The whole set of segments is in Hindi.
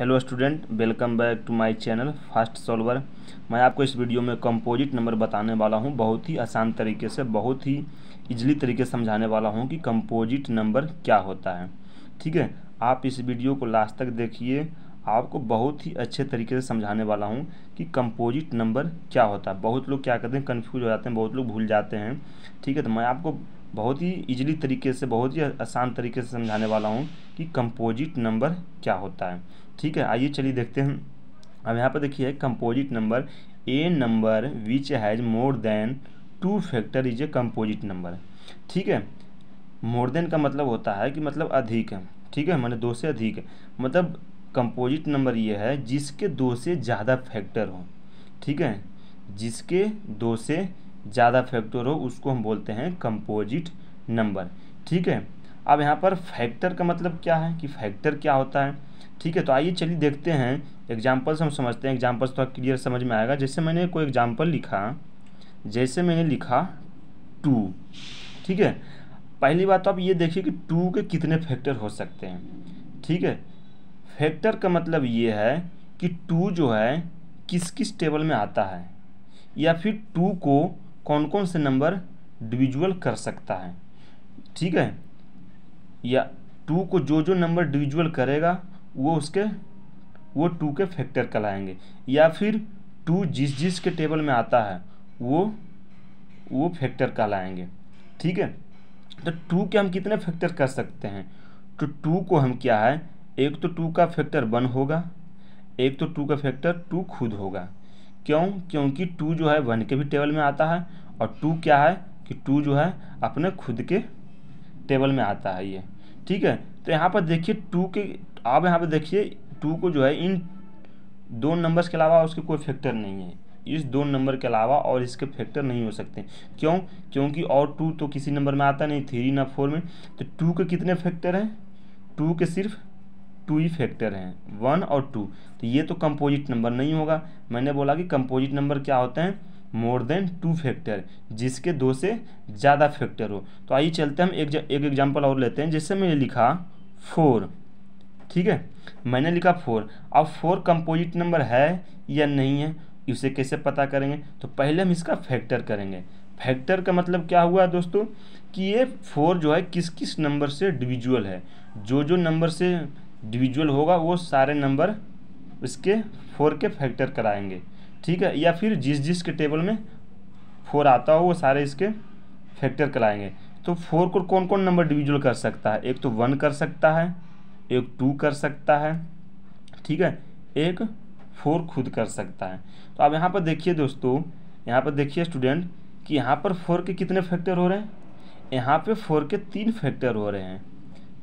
Hello student, welcome back to my channel fast solver. मैं आपको इस वीडियो में कंपोजिट नंबर बताने वाला हूँ। बहुत ही आसान तरीके से, बहुत ही इजली तरीके से समझाने वाला हूँ कि कंपोजिट नंबर क्या होता है। ठीक है, आप इस वीडियो को लास्ट तक देखिए। आपको बहुत ही अच्छे तरीके से समझाने वाला हूँ कि कंपोजिट नंबर क्या होता है। बहुत लोग क्या करते हैं कन्फ्यूज़ हो जाते हैं, बहुत लोग भूल जाते हैं। ठीक है तो मैं आपको बहुत ही इजीली तरीके से, बहुत ही आसान तरीके से समझाने वाला हूँ कि कंपोजिट नंबर क्या होता है। ठीक है, आइए चलिए देखते हैं। अब यहाँ पर देखिए composite number a number which has more than two factor is a composite number ठीक है मोर देन का मतलब होता है कि मतलब अधिक है। ठीक है, मैंने दो से अधिक है। मतलब कंपोजिट नंबर ये है जिसके दो से ज़्यादा फैक्टर हो। ठीक है, जिसके दो से ज़्यादा फैक्टर हो, उसको हम बोलते हैं कंपोजिट नंबर ठीक है अब यहाँ पर फैक्टर का मतलब क्या है? कि फैक्टर क्या होता है? ठीक है तो आइए चलिए देखते हैं। एग्जाम्पल्स हम समझते हैं। एग्जाम्पल्स थोड़ा क्लियर समझ में आएगा। जैसे मैंने कोई एग्ज़ाम्पल लिखा, जैसे मैंने लिखा टू ठीक है? पहली बात तो आप ये देखिए कि टू के कितने फैक्टर हो सकते हैं। ठीक है? फैक्टर का मतलब ये है कि टू जो है किस किस टेबल में आता है? या फिर टू को कौन कौन से नंबर डिविजुअल कर सकता है? ठीक है? या टू को जो जो नंबर डिविजुअल करेगा, वो उसके, वो टू के फैक्टर कहलाएँगे। या फिर टू जिस जिस के टेबल में आता है, वो वो फैक्टर कहलाएँगे। ठीक है? तो टू के हम कितने फैक्टर कर सकते हैं? तो टू को हम क्या है? एक तो टू का फैक्टर वन होगा, एक तो टू का फैक्टर टू खुद होगा। क्यों? क्योंकि टू जो है वन के भी टेबल में आता है, और टू क्या है? कि टू जो है अपने खुद के टेबल में आता है ये। ठीक है? तो यहाँ पर देखिए टू के, आप यहाँ पर देखिए टू को जो है इन दो नंबर्स के अलावा उसके कोई फैक्टर नहीं है। इस दो नंबर के अलावा और इसके फैक्टर नहीं हो सकते। क्यों? क्योंकि और टू तो किसी नंबर में आता नहीं थ्री ना फोर में। तो टू के कितने फैक्टर हैं? टू के सिर्फ़ टू ही फैक्टर हैं। वन और टू तो ये तो कंपोजिट नंबर नहीं होगा। मैंने बोला कि कंपोजिट नंबर क्या होते हैं? मोर देन टू फैक्टर, जिसके दो से ज़्यादा फैक्टर हो। तो आइए चलते हम एक एक एग्ज़ाम्पल और लेते हैं, जैसे मैंने लिखा फोर ठीक है? मैंने लिखा फोर अब फोर कंपोजिट नंबर है या नहीं है, इसे कैसे पता करेंगे? तो पहले हम इसका फैक्टर करेंगे। फैक्टर का मतलब क्या हुआ दोस्तों? कि ये फोर जो है, किस किस नंबर से डिविजुअल है? जो जो नंबर से डिविजुअल होगा, वो सारे नंबर इसके फोर के फैक्टर कराएँगे। ठीक है, या फिर जिस जिस के टेबल में फोर आता हो, वो सारे इसके फैक्टर कराएँगे। तो फोर को कौन कौन नंबर डिविजुअल कर सकता है? एक तो वन कर सकता है, एक टू कर सकता है, ठीक है? एक फोर खुद कर सकता है। तो अब यहाँ पर देखिए दोस्तों, यहाँ पर देखिए स्टूडेंट कि यहाँ पर फोर के कितने फैक्टर हो रहे हैं? यहाँ पे फोर के तीन फैक्टर हो रहे हैं,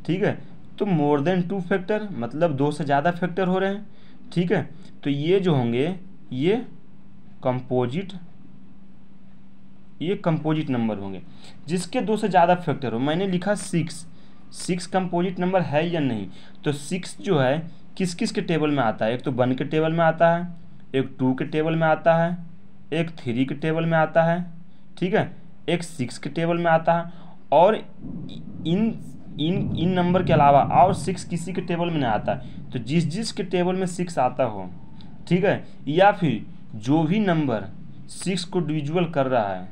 ठीक है? तो मोर देन टू फैक्टर मतलब दो से ज़्यादा फैक्टर हो रहे हैं, ठीक है? तो ये जो होंगे ये कंपोजिट ये कंपोजिट नंबर होंगे। जिसके दो से ज़्यादा फैक्टर हो, मैंने लिखा सिक्स सिक्स कंपोजिट नंबर है या नहीं? तो सिक्स जो है किस किस के टेबल में आता है? एक तो वन के टेबल में आता है, एक टू के टेबल में आता है, एक थ्री के टेबल में आता है, ठीक है? एक सिक्स के टेबल में आता है और इन इन इन नंबर के अलावा और सिक्स किसी के टेबल में नहीं आता। तो जिस जिस के टेबल में सिक्स आता हो ठीक है? या फिर जो भी नंबर सिक्स को डिविजुअल कर रहा है,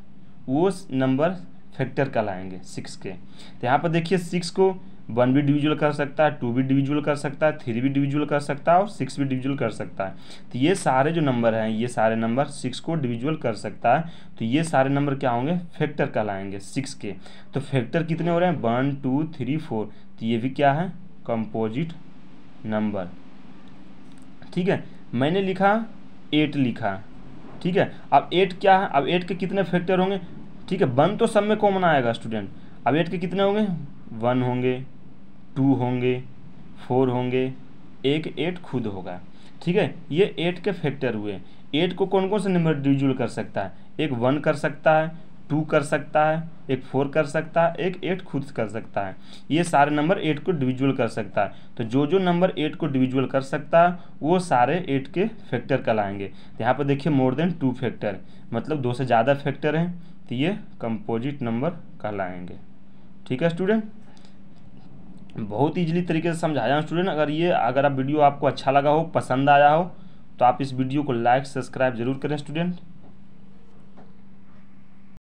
वो नंबर फैक्टर कहलाएँगे सिक्स के। तो यहाँ पर देखिए सिक्स को वन भी डिविजुअल कर सकता है टू भी डिविजुअल कर सकता है थ्री भी डिविजुअल कर सकता है और सिक्स भी डिविजुअल कर सकता है। तो ये सारे जो नंबर हैं, ये सारे नंबर सिक्स को डिविजुअल कर सकता है। तो ये सारे नंबर क्या होंगे? फैक्टर कहलाएँगे सिक्स के। तो फैक्टर कितने हो रहे हैं? वन टू थ्री फोर तो ये भी क्या है? कंपोजिट नंबर ठीक है? मैंने लिखा एट लिखा। ठीक है? अब एट क्या है? अब एट के कितने फैक्टर होंगे? ठीक है वन तो सब में कॉमन आएगा स्टूडेंट अब एट के कितने होंगे? वन होंगे टू होंगे फोर होंगे। एक एट खुद होगा। ठीक है? ये एट के फैक्टर हुए। एट को कौन कौन से नंबर डिविजुअल कर सकता है? एक वन कर सकता है टू कर सकता है, एक फोर कर सकता है, एक एट खुद कर सकता है। ये सारे नंबर एट को डिविजुअल कर सकता है। तो जो जो नंबर एट को डिविजुअल कर सकता है, वो सारे एट के फैक्टर कहलाएँगे। तो यहाँ पर देखिए मोर देन टू फैक्टर मतलब दो से ज़्यादा फैक्टर हैं तो ये कंपोजिट नंबर कहलाएँगे। ठीक है स्टूडेंट? बहुत ईजिली तरीके से समझाया स्टूडेंट। अगर ये, अगर आप वीडियो आपको अच्छा लगा हो, पसंद आया हो तो आप इस वीडियो को लाइक सब्सक्राइब ज़रूर करें स्टूडेंट।